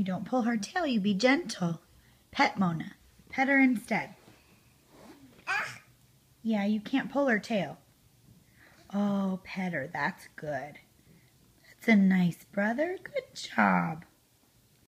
You don't pull her tail, you be gentle. Pet Mona. Pet her instead. Yeah, you can't pull her tail. Oh, pet her. That's good. That's a nice brother. Good job.